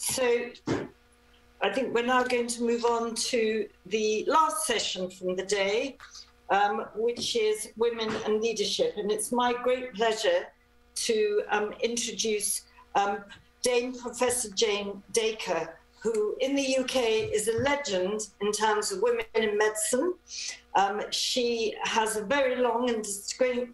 so I think we're now going to move on to the last session from the day, um, which is Women and Leadership. And it's my great pleasure to um, introduce um, Dame Professor Jane Dacre, who in the UK is a legend in terms of women in medicine. Um, she has a very long and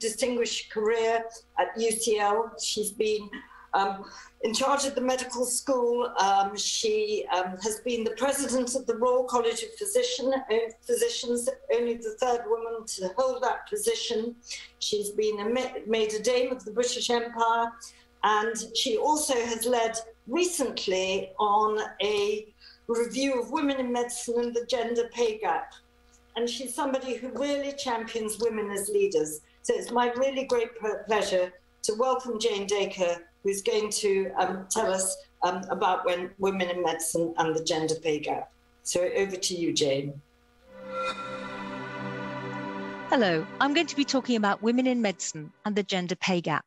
distinguished career at UCL. She's been um, in charge of the medical school. Um, she um, has been the president of the Royal College of Physician, uh, Physicians, only the third woman to hold that position. She's been made a dame of the British Empire, and she also has led recently on a review of women in medicine and the gender pay gap. And she's somebody who really champions women as leaders. So it's my really great pleasure to welcome Jane Dacre who's going to um, tell us um, about when women in medicine and the gender pay gap. So over to you, Jane. Hello, I'm going to be talking about women in medicine and the gender pay gap.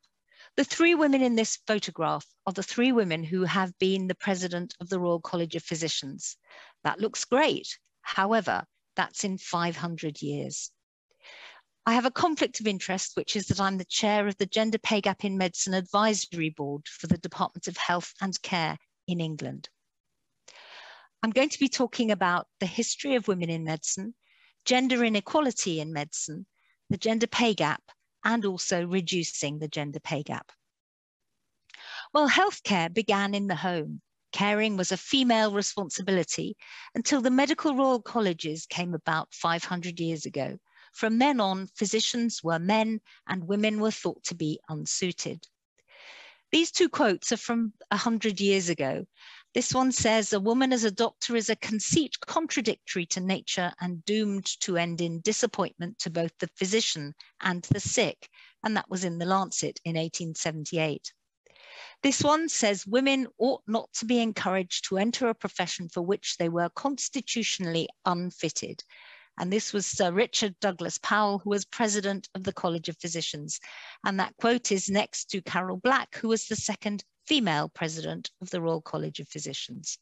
The three women in this photograph are the three women who have been the president of the Royal College of Physicians. That looks great. However, that's in 500 years. I have a conflict of interest, which is that I'm the chair of the Gender Pay Gap in Medicine Advisory Board for the Department of Health and Care in England. I'm going to be talking about the history of women in medicine, gender inequality in medicine, the gender pay gap, and also reducing the gender pay gap. Well, healthcare began in the home. Caring was a female responsibility until the medical royal colleges came about 500 years ago from then on, physicians were men and women were thought to be unsuited. These two quotes are from 100 years ago. This one says, A woman as a doctor is a conceit contradictory to nature and doomed to end in disappointment to both the physician and the sick. And that was in the Lancet in 1878. This one says women ought not to be encouraged to enter a profession for which they were constitutionally unfitted. And this was Sir Richard Douglas Powell, who was president of the College of Physicians. And that quote is next to Carol Black, who was the second female president of the Royal College of Physicians.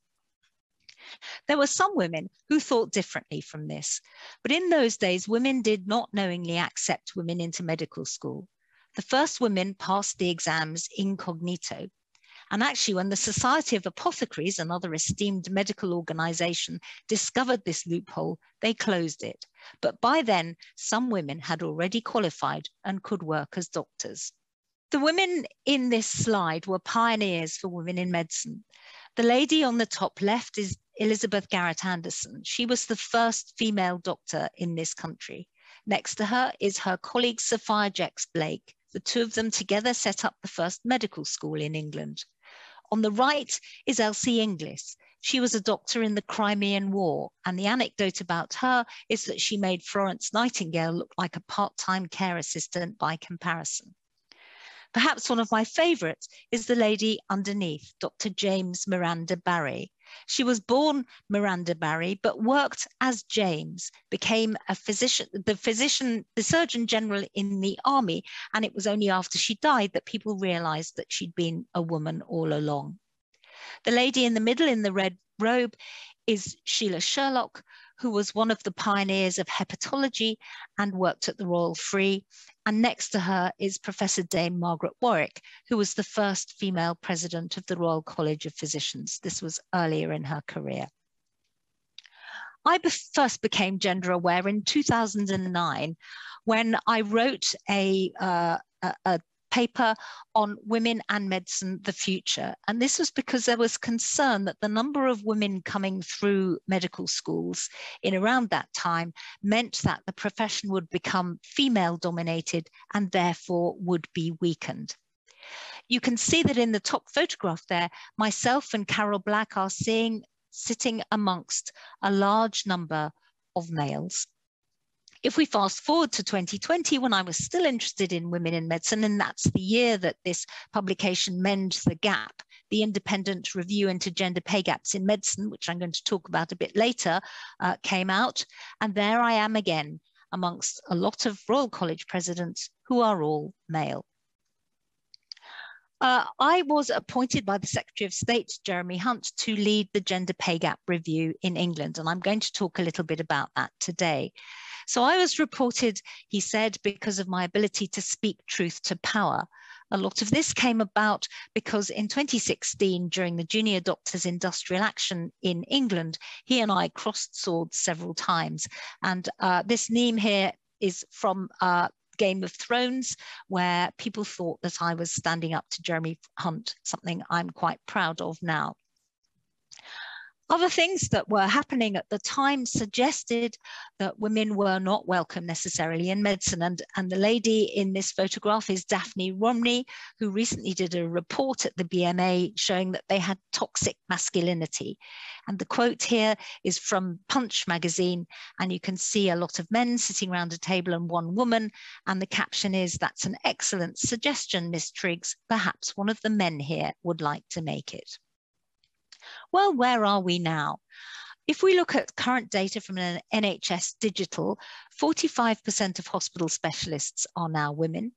There were some women who thought differently from this, but in those days, women did not knowingly accept women into medical school. The first women passed the exams incognito, and actually, when the Society of Apothecaries, another esteemed medical organization, discovered this loophole, they closed it. But by then, some women had already qualified and could work as doctors. The women in this slide were pioneers for women in medicine. The lady on the top left is Elizabeth Garrett Anderson. She was the first female doctor in this country. Next to her is her colleague Sophia Jex Blake. The two of them together set up the first medical school in England. On the right is Elsie Inglis. She was a doctor in the Crimean War, and the anecdote about her is that she made Florence Nightingale look like a part time care assistant by comparison. Perhaps one of my favourites is the lady underneath, Dr. James Miranda Barry. She was born Miranda Barry, but worked as James, became a physician, the physician, the Surgeon General in the army. And it was only after she died that people realized that she'd been a woman all along. The lady in the middle in the red robe is Sheila Sherlock, who was one of the pioneers of hepatology and worked at the Royal Free. And next to her is Professor Dame Margaret Warwick, who was the first female president of the Royal College of Physicians. This was earlier in her career. I be first became gender aware in 2009 when I wrote a, uh, a, a paper on women and medicine, the future. And this was because there was concern that the number of women coming through medical schools in around that time meant that the profession would become female dominated and therefore would be weakened. You can see that in the top photograph there, myself and Carol Black are seeing sitting amongst a large number of males. If we fast forward to 2020, when I was still interested in women in medicine, and that's the year that this publication Mend the Gap, the independent review into gender pay gaps in medicine, which I'm going to talk about a bit later, uh, came out. And there I am again amongst a lot of Royal College presidents who are all male. Uh, I was appointed by the Secretary of State, Jeremy Hunt, to lead the gender pay gap review in England. And I'm going to talk a little bit about that today. So I was reported, he said, because of my ability to speak truth to power. A lot of this came about because in 2016, during the Junior Doctors Industrial Action in England, he and I crossed swords several times. And uh, this name here is from uh, Game of Thrones, where people thought that I was standing up to Jeremy Hunt, something I'm quite proud of now. Other things that were happening at the time suggested that women were not welcome necessarily in medicine. And, and the lady in this photograph is Daphne Romney, who recently did a report at the BMA showing that they had toxic masculinity. And the quote here is from Punch magazine, and you can see a lot of men sitting around a table and one woman. And the caption is, That's an excellent suggestion, Miss Triggs. Perhaps one of the men here would like to make it. Well, where are we now? If we look at current data from an NHS digital, 45% of hospital specialists are now women.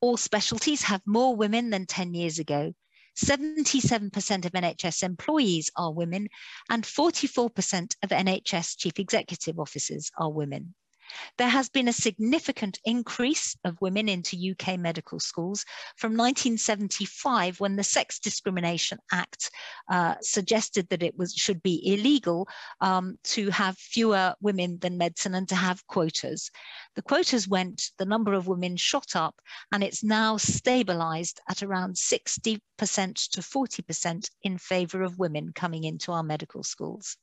All specialties have more women than 10 years ago. 77% of NHS employees are women, and 44% of NHS chief executive officers are women. There has been a significant increase of women into UK medical schools from 1975 when the Sex Discrimination Act uh, suggested that it was should be illegal um, to have fewer women than medicine and to have quotas. The quotas went, the number of women shot up, and it's now stabilized at around 60% to 40% in favor of women coming into our medical schools.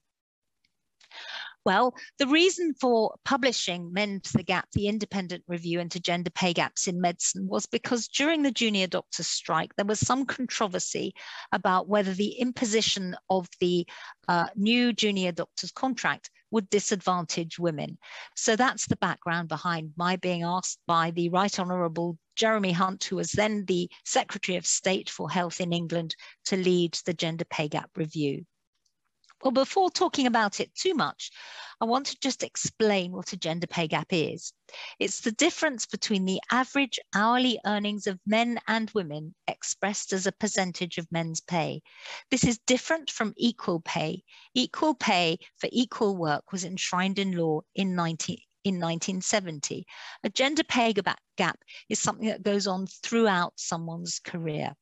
Well, the reason for publishing Mend the Gap, the independent review into gender pay gaps in medicine, was because during the junior doctors' strike, there was some controversy about whether the imposition of the uh, new junior doctors contract would disadvantage women. So that's the background behind my being asked by the Right Honourable Jeremy Hunt, who was then the Secretary of State for Health in England, to lead the gender pay gap review. Well, before talking about it too much, I want to just explain what a gender pay gap is. It's the difference between the average hourly earnings of men and women expressed as a percentage of men's pay. This is different from equal pay. Equal pay for equal work was enshrined in law in 19, in 1970. A gender pay gap is something that goes on throughout someone's career.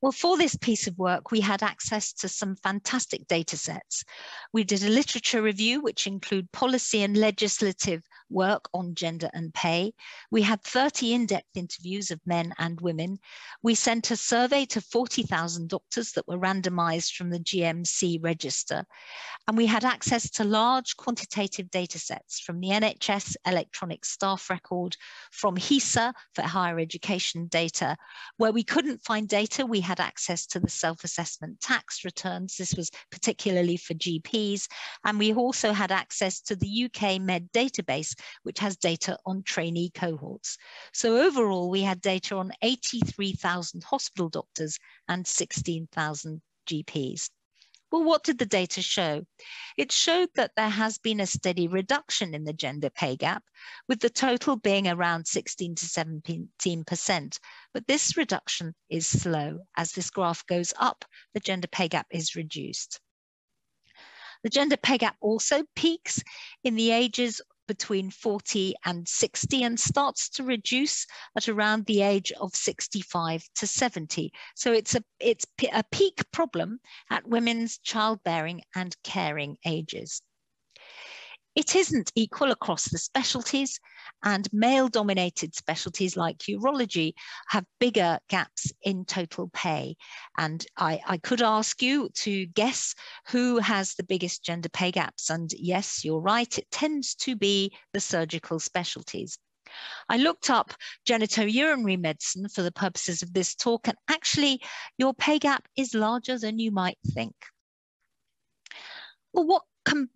Well, for this piece of work, we had access to some fantastic data sets. We did a literature review, which include policy and legislative work on gender and pay. We had 30 in-depth interviews of men and women. We sent a survey to 40,000 doctors that were randomized from the GMC register. And we had access to large quantitative data sets from the NHS electronic staff record, from HESA for higher education data. Where we couldn't find data, we had access to the self-assessment tax returns. This was particularly for GPs. And we also had access to the UK Med database, which has data on trainee cohorts. So overall, we had data on 83,000 hospital doctors and 16,000 GPs. Well, what did the data show? It showed that there has been a steady reduction in the gender pay gap, with the total being around 16 to 17%. But this reduction is slow. As this graph goes up, the gender pay gap is reduced. The gender pay gap also peaks in the ages between 40 and 60 and starts to reduce at around the age of 65 to 70. So it's a, it's a peak problem at women's childbearing and caring ages. It isn't equal across the specialties, and male dominated specialties like urology have bigger gaps in total pay. And I, I could ask you to guess who has the biggest gender pay gaps. And yes, you're right, it tends to be the surgical specialties. I looked up genitourinary medicine for the purposes of this talk, and actually, your pay gap is larger than you might think. Well, what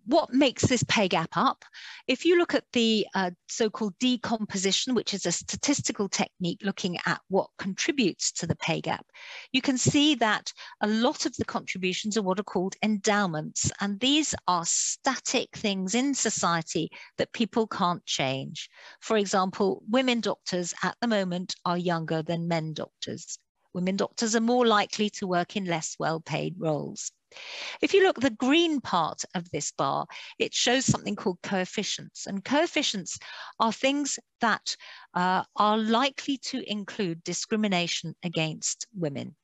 what makes this pay gap up? If you look at the uh, so-called decomposition, which is a statistical technique looking at what contributes to the pay gap, you can see that a lot of the contributions are what are called endowments. And these are static things in society that people can't change. For example, women doctors at the moment are younger than men doctors. Women doctors are more likely to work in less well paid roles. If you look the green part of this bar, it shows something called coefficients. And coefficients are things that uh, are likely to include discrimination against women.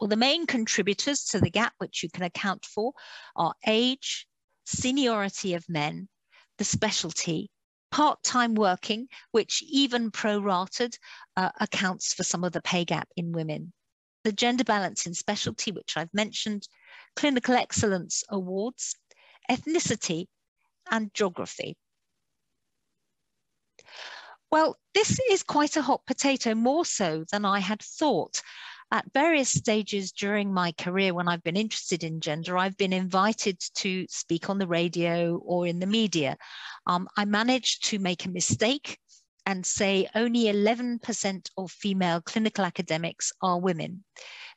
Well, the main contributors to the gap, which you can account for, are age, seniority of men, the specialty, part-time working, which even prorated uh, accounts for some of the pay gap in women. The gender balance in specialty, which I've mentioned, clinical excellence awards, ethnicity, and geography. Well, this is quite a hot potato, more so than I had thought at various stages during my career when I've been interested in gender, I've been invited to speak on the radio or in the media. Um, I managed to make a mistake and say only 11% of female clinical academics are women.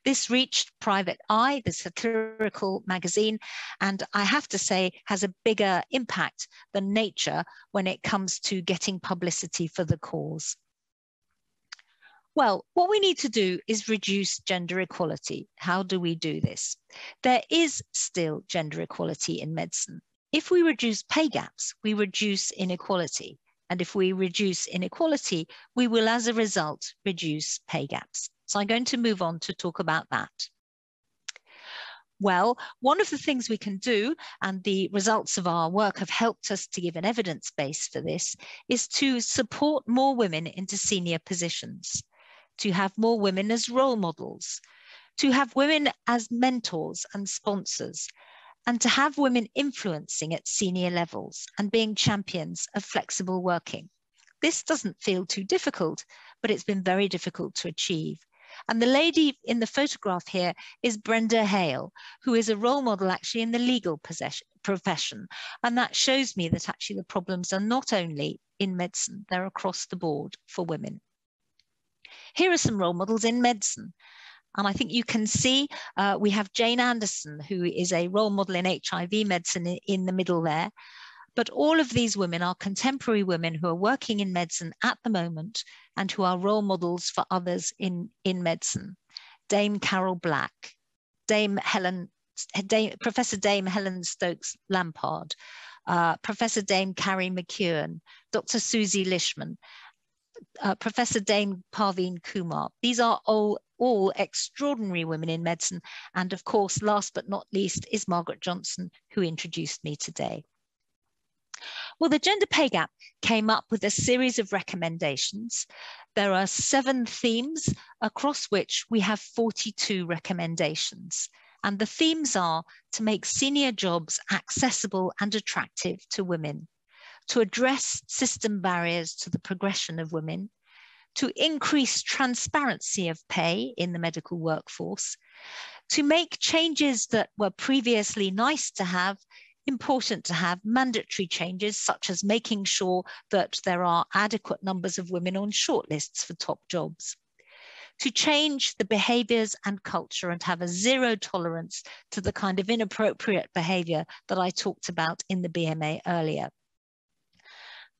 This reached Private Eye, the satirical magazine, and I have to say has a bigger impact than Nature when it comes to getting publicity for the cause. Well, what we need to do is reduce gender equality. How do we do this? There is still gender equality in medicine. If we reduce pay gaps, we reduce inequality. And if we reduce inequality, we will, as a result, reduce pay gaps. So I'm going to move on to talk about that. Well, one of the things we can do, and the results of our work have helped us to give an evidence base for this, is to support more women into senior positions to have more women as role models, to have women as mentors and sponsors, and to have women influencing at senior levels and being champions of flexible working. This doesn't feel too difficult, but it's been very difficult to achieve. And the lady in the photograph here is Brenda Hale, who is a role model actually in the legal profession. And that shows me that actually the problems are not only in medicine, they're across the board for women. Here are some role models in medicine. And I think you can see uh, we have Jane Anderson, who is a role model in HIV medicine in the middle there. But all of these women are contemporary women who are working in medicine at the moment and who are role models for others in, in medicine. Dame Carol Black, Dame Helen, Dame, Professor Dame Helen Stokes Lampard, uh, Professor Dame Carrie MacEwen, Dr. Suzy Lishman, uh, Professor Dame Parveen Kumar. These are all, all extraordinary women in medicine. And of course, last but not least is Margaret Johnson, who introduced me today. Well, the gender pay gap came up with a series of recommendations. There are seven themes across which we have 42 recommendations. And the themes are to make senior jobs accessible and attractive to women, to address system barriers to the progression of women, to increase transparency of pay in the medical workforce, to make changes that were previously nice to have important to have mandatory changes, such as making sure that there are adequate numbers of women on shortlists for top jobs. To change the behaviors and culture and have a zero tolerance to the kind of inappropriate behavior that I talked about in the BMA earlier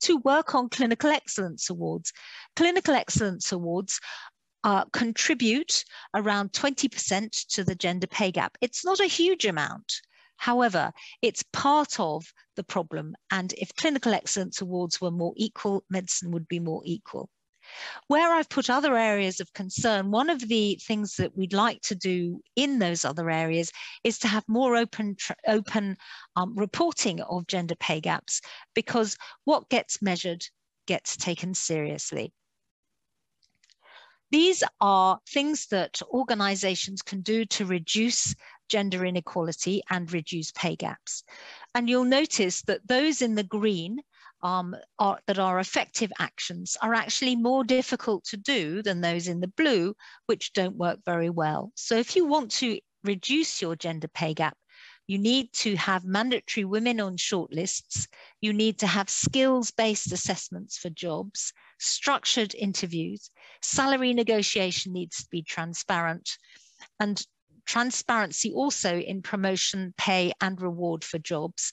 to work on clinical excellence awards. Clinical excellence awards uh, contribute around 20% to the gender pay gap. It's not a huge amount. However, it's part of the problem. And if clinical excellence awards were more equal, medicine would be more equal. Where I've put other areas of concern, one of the things that we'd like to do in those other areas is to have more open, open um, reporting of gender pay gaps, because what gets measured gets taken seriously. These are things that organizations can do to reduce gender inequality and reduce pay gaps. And you'll notice that those in the green um, are, that are effective actions are actually more difficult to do than those in the blue, which don't work very well. So if you want to reduce your gender pay gap, you need to have mandatory women on shortlists. You need to have skills based assessments for jobs, structured interviews. Salary negotiation needs to be transparent. And transparency also in promotion, pay and reward for jobs,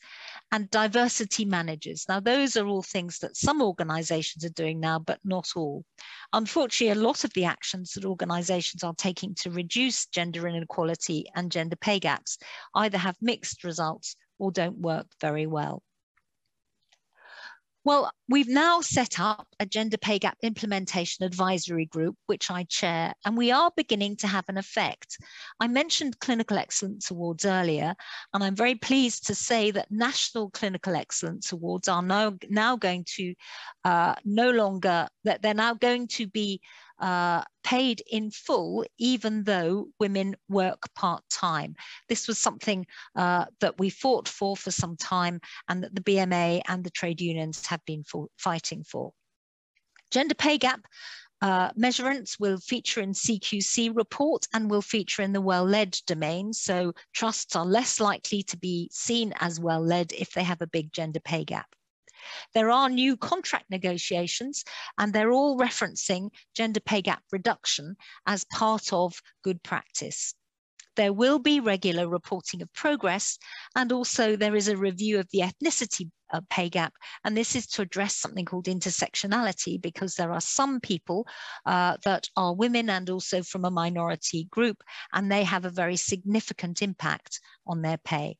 and diversity managers. Now, those are all things that some organizations are doing now, but not all. Unfortunately, a lot of the actions that organizations are taking to reduce gender inequality and gender pay gaps either have mixed results or don't work very well. Well, we've now set up a gender pay gap implementation advisory group, which I chair, and we are beginning to have an effect. I mentioned Clinical Excellence Awards earlier, and I'm very pleased to say that National Clinical Excellence Awards are now, now going to uh, no longer, that they're now going to be uh, paid in full, even though women work part time. This was something uh, that we fought for for some time and that the BMA and the trade unions have been for, fighting for. Gender pay gap uh, measurements will feature in CQC report and will feature in the well-led domain. So trusts are less likely to be seen as well-led if they have a big gender pay gap. There are new contract negotiations, and they're all referencing gender pay gap reduction as part of good practice. There will be regular reporting of progress, and also there is a review of the ethnicity uh, pay gap. And this is to address something called intersectionality, because there are some people uh, that are women and also from a minority group, and they have a very significant impact on their pay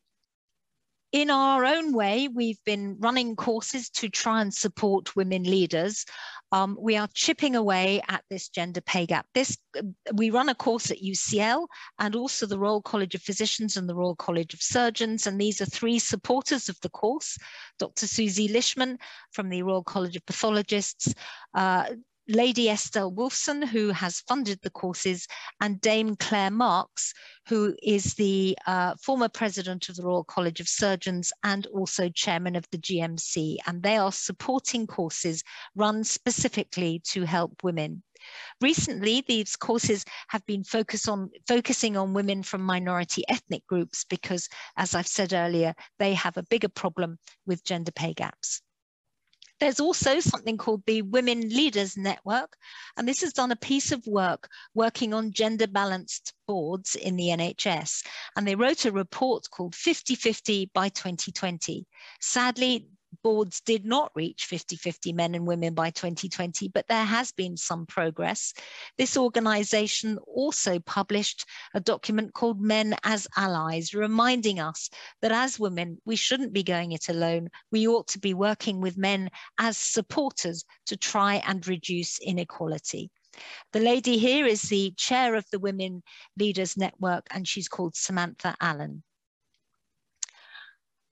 in our own way, we've been running courses to try and support women leaders. Um, we are chipping away at this gender pay gap. This we run a course at UCL and also the Royal College of Physicians and the Royal College of Surgeons, and these are three supporters of the course: Dr. Suzy Lishman from the Royal College of Pathologists, uh, Lady Estelle Wolfson, who has funded the courses, and Dame Clare Marx, who is the uh, former president of the Royal College of Surgeons and also chairman of the GMC. And they are supporting courses run specifically to help women. Recently, these courses have been focused on, focusing on women from minority ethnic groups because, as I've said earlier, they have a bigger problem with gender pay gaps. There's also something called the Women Leaders Network, and this has done a piece of work working on gender balanced boards in the NHS. And they wrote a report called 50 50 by 2020. Sadly, boards did not reach 50-50 men and women by 2020, but there has been some progress. This organization also published a document called Men as Allies, reminding us that as women, we shouldn't be going it alone. We ought to be working with men as supporters to try and reduce inequality. The lady here is the chair of the Women Leaders Network, and she's called Samantha Allen.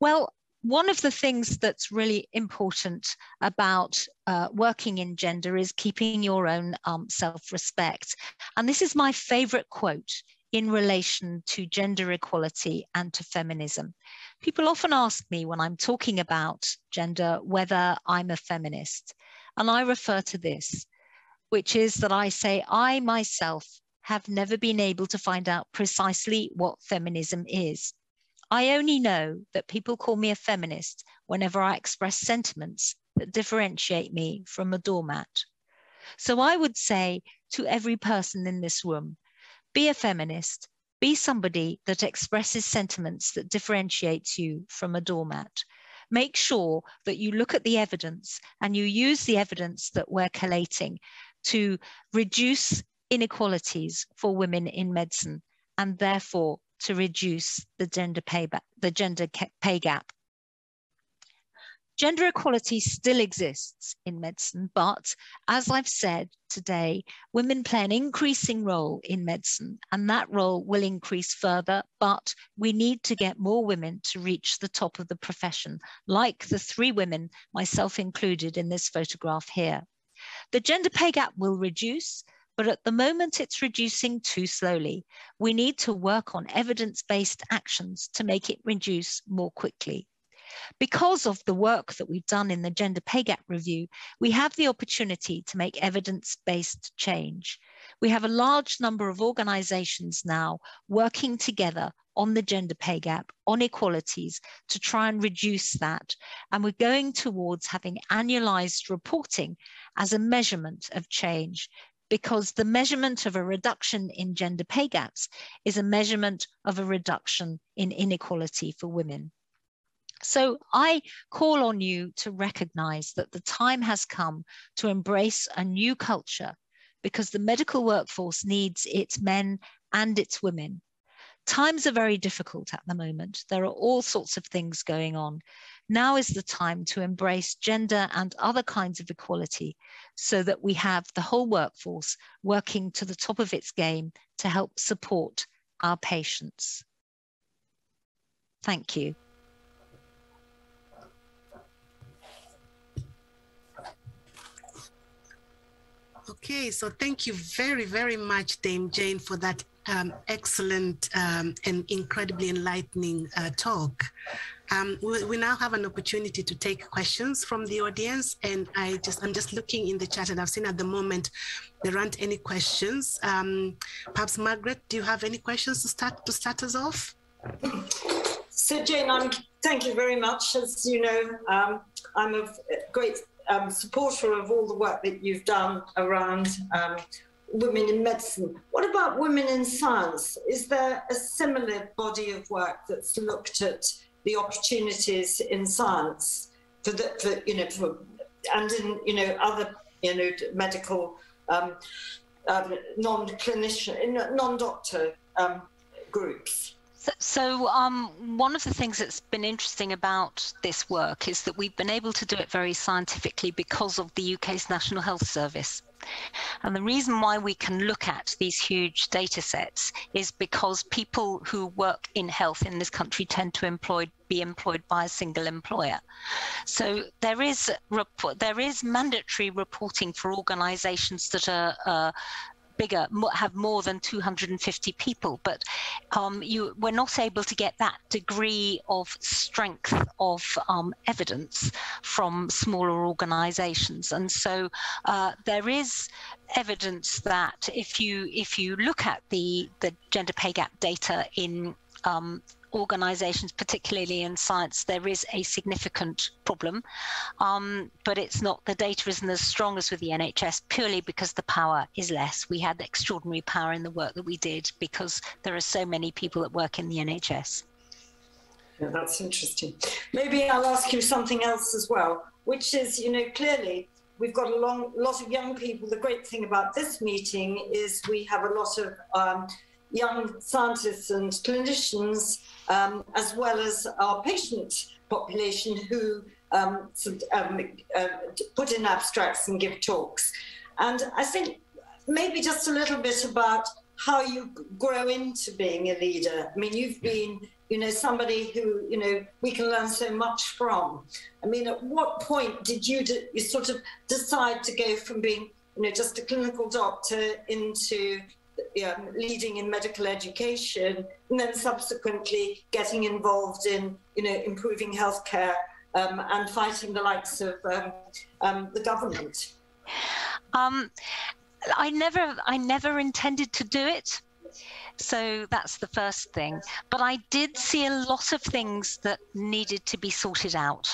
Well, one of the things that's really important about uh, working in gender is keeping your own um, self-respect. And this is my favorite quote in relation to gender equality and to feminism. People often ask me when I'm talking about gender whether I'm a feminist. And I refer to this, which is that I say, I myself have never been able to find out precisely what feminism is. I only know that people call me a feminist whenever I express sentiments that differentiate me from a doormat. So I would say to every person in this room, be a feminist, be somebody that expresses sentiments that differentiates you from a doormat. Make sure that you look at the evidence and you use the evidence that we're collating to reduce inequalities for women in medicine and therefore to reduce the gender pay, the gender pay gap. Gender equality still exists in medicine, but as I've said today, women play an increasing role in medicine, and that role will increase further. But we need to get more women to reach the top of the profession, like the three women, myself included, in this photograph here. The gender pay gap will reduce, but at the moment it's reducing too slowly. We need to work on evidence-based actions to make it reduce more quickly. Because of the work that we've done in the Gender Pay Gap Review, we have the opportunity to make evidence-based change. We have a large number of organizations now working together on the gender pay gap, on equalities, to try and reduce that. And we're going towards having annualized reporting as a measurement of change because the measurement of a reduction in gender pay gaps is a measurement of a reduction in inequality for women. So I call on you to recognize that the time has come to embrace a new culture because the medical workforce needs its men and its women. Times are very difficult at the moment. There are all sorts of things going on. Now is the time to embrace gender and other kinds of equality so that we have the whole workforce working to the top of its game to help support our patients. Thank you. Okay, so thank you very, very much, Dame Jane, for that um, excellent um, and incredibly enlightening uh, talk. Um, we, we, now have an opportunity to take questions from the audience, and I just I'm just looking in the chat, and I've seen at the moment there aren't any questions. Um, perhaps Margaret, do you have any questions to start to start us off? So Jane, I'm thank you very much. As you know, um, I'm a great um, supporter of all the work that you've done around women in medicine. What about women in science? Is there a similar body of work that's looked at the opportunities in science for the, for, you know, for, and in, you know, other, you know, medical, um, um non-clinician, non-doctor um, groups? So, so um, one of the things that's been interesting about this work is that we've been able to do it very scientifically because of the UK's National Health Service. And the reason why we can look at these huge data sets is because people who work in health in this country tend to employ, be employed by a single employer. So there is there is mandatory reporting for organisations that are uh, bigger, have more than 250 people, but um, you we're not able to get that degree of strength of um, evidence from smaller organisations, and so uh, there is evidence that if you if you look at the the gender pay gap data in um, organizations, particularly in science, there is a significant problem. Um, but it's not, the data isn't as strong as with the NHS purely because the power is less. We had extraordinary power in the work that we did because there are so many people that work in the NHS. Yeah, that's interesting. Maybe I'll ask you something else as well, which is, you know, clearly we've got a long, lot of young people. The great thing about this meeting is we have a lot of um, young scientists and clinicians, um, as well as our patient population who um, um, uh, put in abstracts and give talks. And I think maybe just a little bit about how you grow into being a leader. I mean, you've been, you know, somebody who, you know, we can learn so much from. I mean, at what point did you, you sort of decide to go from being, you know, just a clinical doctor into leading in medical education, and then subsequently getting involved in, you know, improving healthcare um, and fighting the likes of um, um the government. Um, I never, I never intended to do it. So that's the first thing. But I did see a lot of things that needed to be sorted out.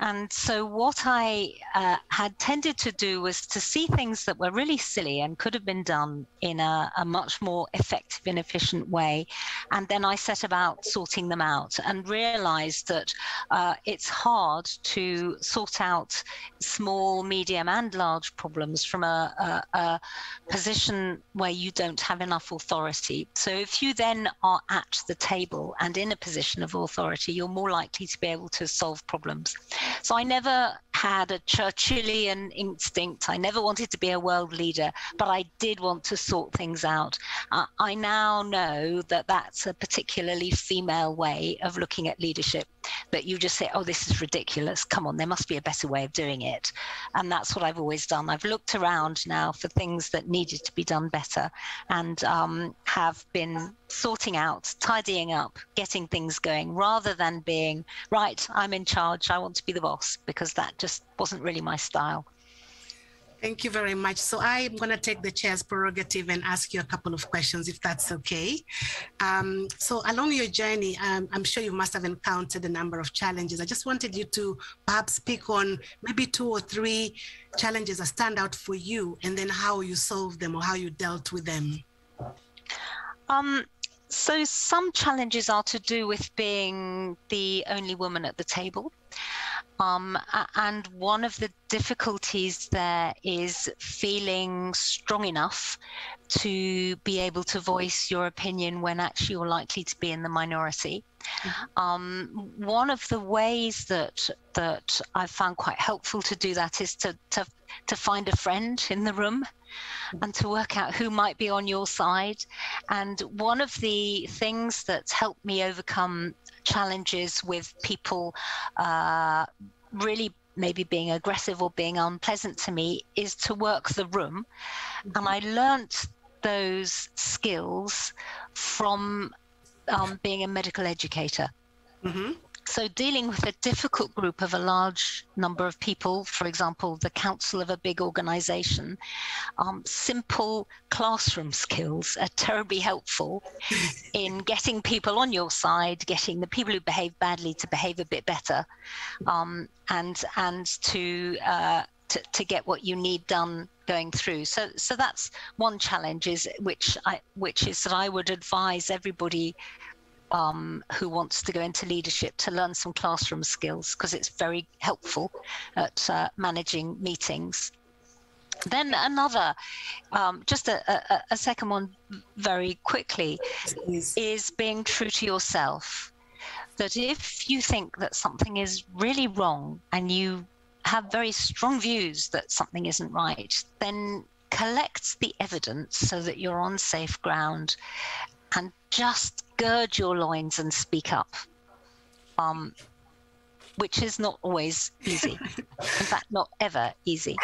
And so, what I uh, had tended to do was to see things that were really silly and could have been done in a, a, much more effective and efficient way. And then I set about sorting them out and realized that uh, it's hard to sort out small, medium, and large problems from a, a, a position where you don't have enough authority. So, if you then are at the table and in a position of authority, you're more likely to be able to solve problems. So I never had a Churchillian instinct. I never wanted to be a world leader, but I did want to sort things out. Uh, I now know that that's a particularly female way of looking at leadership, that you just say, oh, this is ridiculous. Come on, there must be a better way of doing it. And that's what I've always done. I've looked around now for things that needed to be done better and um, have been sorting out, tidying up, getting things going rather than being, right, I'm in charge, I want to be the boss, because that just wasn't really my style. Thank you very much. So I'm going to take the chair's prerogative and ask you a couple of questions, if that's okay. Um, so along your journey, um, I'm sure you must have encountered a number of challenges. I just wanted you to perhaps speak on maybe two or three challenges that stand out for you, and then how you solved them or how you dealt with them. Um, so some challenges are to do with being the only woman at the table. Um, and one of the difficulties there is feeling strong enough to be able to voice your opinion when actually you're likely to be in the minority. Mm-hmm. Um, one of the ways that that I've found quite helpful to do that is to to to find a friend in the room mm-hmm. and to work out who might be on your side. And one of the things that's helped me overcome challenges with people uh, really maybe being aggressive or being unpleasant to me is to work the room. Mm-hmm. And I learnt those skills from um, being a medical educator. Mm-hmm. So, dealing with a difficult group of a large number of people, for example, the council of a big organization, um, simple classroom skills are terribly helpful in getting people on your side, getting the people who behave badly to behave a bit better, um, and and to, uh, to to get what you need done going through. So so that's one challenge is which I which is that I would advise everybody um, who wants to go into leadership to learn some classroom skills because it's very helpful at uh, managing meetings. Then another, um, just a, a, a, second one very quickly, Please. is being true to yourself. That if you think that something is really wrong and you have very strong views that something isn't right, then collect the evidence so that you're on safe ground and just gird your loins and speak up, um, which is not always easy. In fact, not ever easy.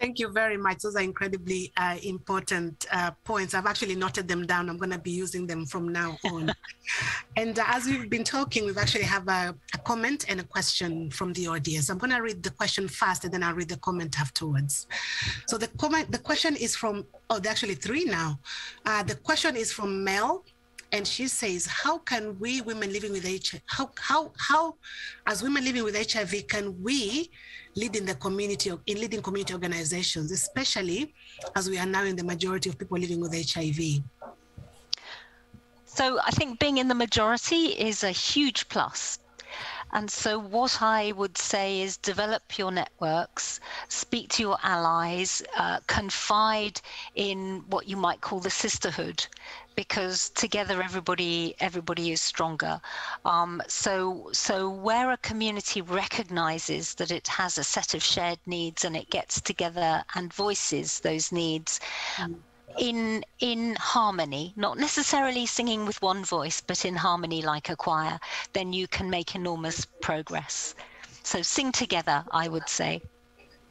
Thank you very much. Those are incredibly uh, important uh, points. I've actually noted them down. I'm going to be using them from now on. and uh, as we've been talking, we've actually have a, a, comment and a question from the audience. I'm going to read the question first, and then I'll read the comment afterwards. So the comment, the question is from. Oh, there are actually three now. Uh, the question is from Mel and she says, "How can we women living with HIV, how how how, as women living with HIV, can we lead in the community in leading community organizations, especially as we are now in the majority of people living with HIV?" So I think being in the majority is a huge plus. And so, what I would say is develop your networks, speak to your allies, uh, confide in what you might call the sisterhood, because together everybody everybody is stronger. Um, so so where a community recognizes that it has a set of shared needs and it gets together and voices those needs. Mm in in harmony not necessarily singing with one voice but in harmony like a choir then you can make enormous progress. So sing together i would say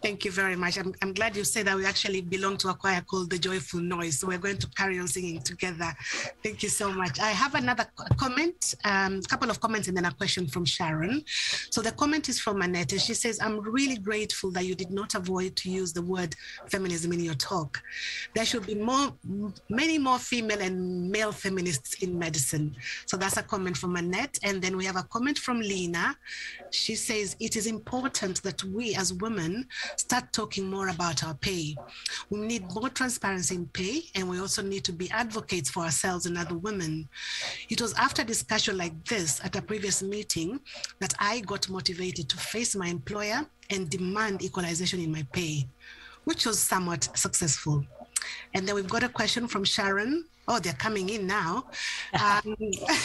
Thank you very much. I'm, I'm glad you said that we actually belong to a choir called the Joyful Noise. So we're going to carry on singing together. Thank you so much. I have another comment, a um, couple of comments, and then a question from Sharon. So the comment is from Annette, and she says, I'm really grateful that you did not avoid to use the word feminism in your talk. There should be more, many more female and male feminists in medicine. So that's a comment from Annette. And then we have a comment from Lena. She says, It is important that we as women start talking more about our pay. We need more transparency in pay, and we also need to be advocates for ourselves and other women. It was after discussion like this at a previous meeting that I got motivated to face my employer and demand equalization in my pay, which was somewhat successful. And then we've got a question from Sharon oh, they're coming in now. Um,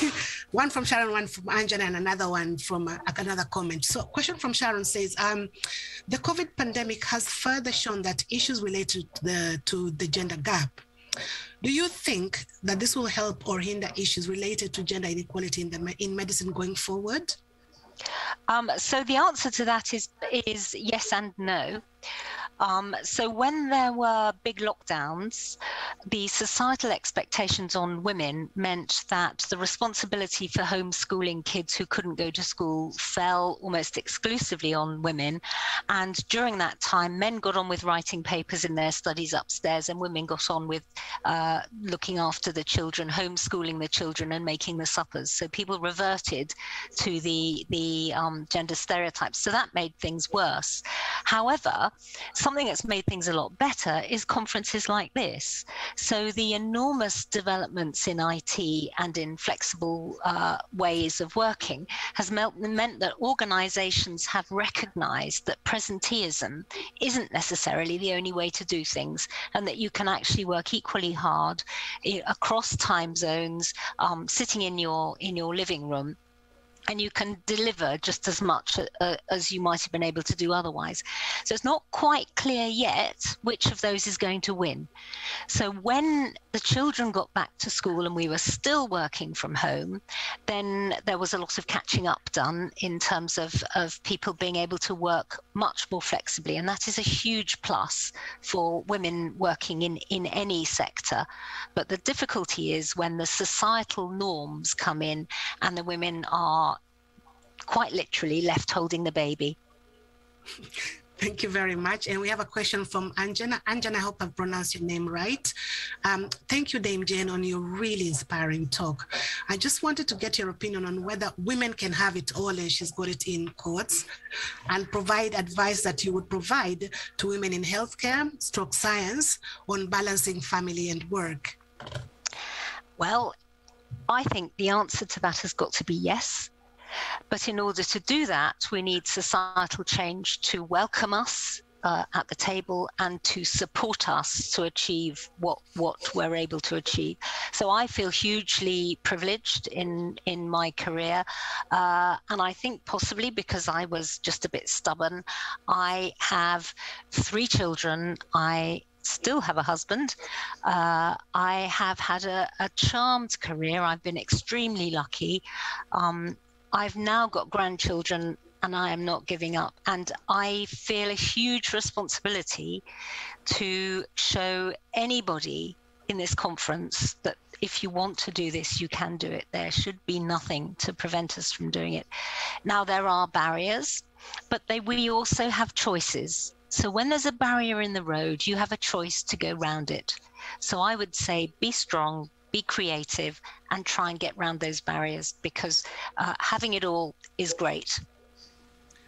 one from Sharon, one from Angela, and another one from uh, another comment. So, question from Sharon says, um, the COVID pandemic has further shown that issues related to the, to the gender gap. Do you think that this will help or hinder issues related to gender inequality in, the, in medicine going forward? Um, so the answer to that is is yes and no. Um, so when there were big lockdowns, the societal expectations on women meant that the responsibility for homeschooling kids who couldn't go to school fell almost exclusively on women. And during that time, men got on with writing papers in their studies upstairs, and women got on with uh, looking after the children, homeschooling the children, and making the suppers. So people reverted to the the um, gender stereotypes. So that made things worse. However, something that's made things a lot better is conferences like this. So the enormous developments in IT and in flexible uh, ways of working has meant that organizations have recognized that presenteeism isn't necessarily the only way to do things and that you can actually work equally hard eh, across time zones, um, sitting in your in your living room and you can deliver just as much uh, as you might have been able to do otherwise. So it's not quite clear yet which of those is going to win. So when the children got back to school and we were still working from home, then there was a lot of catching up done in terms of, of people being able to work much more flexibly. And that is a huge plus for women working in, in any sector. But the difficulty is when the societal norms come in and the women are quite literally left holding the baby. Thank you very much. And we have a question from Anjana. Anjana, I hope I've pronounced your name right. Um, thank you, Dame Jane, on your really inspiring talk. I just wanted to get your opinion on whether women can have it all, and she's got it in quotes, and provide advice that you would provide to women in healthcare, stroke science, on balancing family and work. Well, I think the answer to that has got to be yes. But in order to do that, we need societal change to welcome us uh, at the table and to support us to achieve what what we're able to achieve. So I feel hugely privileged in in my career, uh, and I think possibly because I was just a bit stubborn, I have three children. I still have a husband. Uh, I have had a, a, charmed career. I've been extremely lucky. Um, I've now got grandchildren and I am not giving up. And I feel a huge responsibility to show anybody in this conference that if you want to do this, you can do it. There should be nothing to prevent us from doing it. Now, there are barriers, but they, we also have choices. So when there's a barrier in the road, you have a choice to go round it. So I would say be strong, be creative, and try and get around those barriers because uh, having it all is great.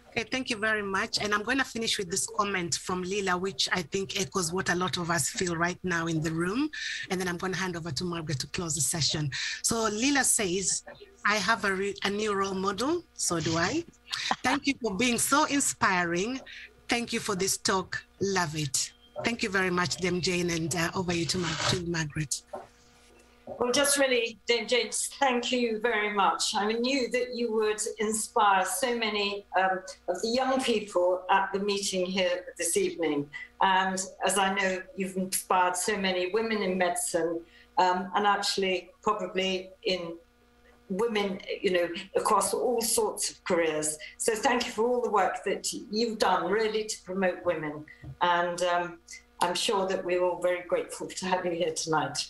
Okay, thank you very much. And I'm going to finish with this comment from Lila, which I think echoes what a lot of us feel right now in the room. And then I'm going to hand over to Margaret to close the session. So Lila says, I have a, re- a new role model. So do I. Thank you for being so inspiring. Thank you for this talk. Love it. Thank you very much, Dame Jane, and uh, over you to, Mar- to Margaret. Well, just really, James, thank you very much. I knew that you would inspire so many um, of the young people at the meeting here this evening. And as I know, you've inspired so many women in medicine um, and actually probably in women, you know, across all sorts of careers. So thank you for all the work that you've done really to promote women. And um, I'm sure that we're all very grateful to have you here tonight.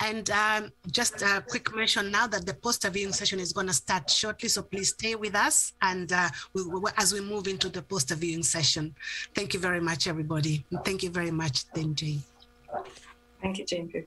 And um, just a quick mention now that the poster viewing session is going to start shortly, so please stay with us and uh, we, we, as we move into the poster viewing session. Thank you very much, everybody. And thank you very much, Dame Thank you, Jane.